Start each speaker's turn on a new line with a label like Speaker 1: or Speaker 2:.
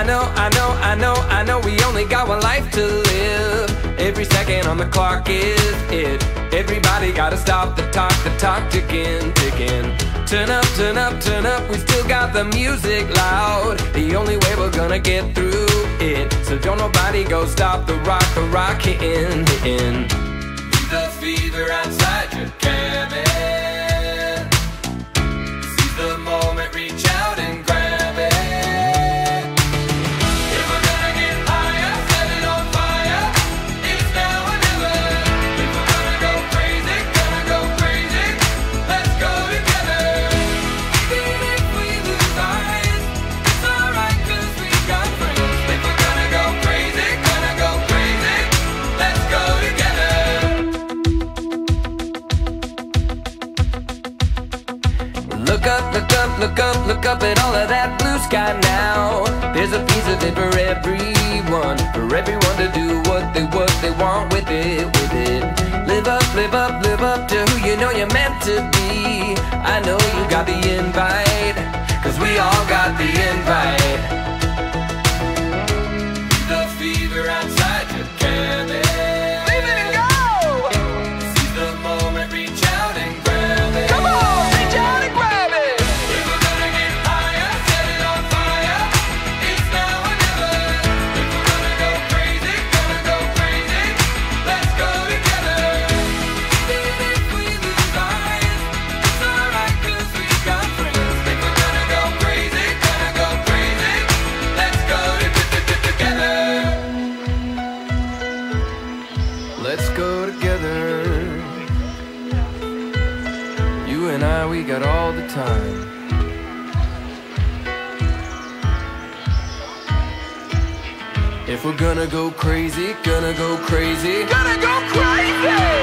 Speaker 1: I know, I know I know, I know we only got one life to live. Every second on the clock is it. Everybody gotta stop the talk, the talk ticking, ticking. Turn up, turn up, turn up, we still got the music loud. The only way we're gonna get through it. So don't nobody go stop the rock, the rock hitting, hitting. The fever Look up, look up, look up, look up at all of that blue sky now. There's a piece of it for everyone, for everyone to do what they what they want with it, with it. Live up, live up, live up to who you know you're meant to be. I know you got the invite, cause we all got the invite. And I, we got all the time. If we're gonna go crazy, gonna go crazy, gonna go crazy!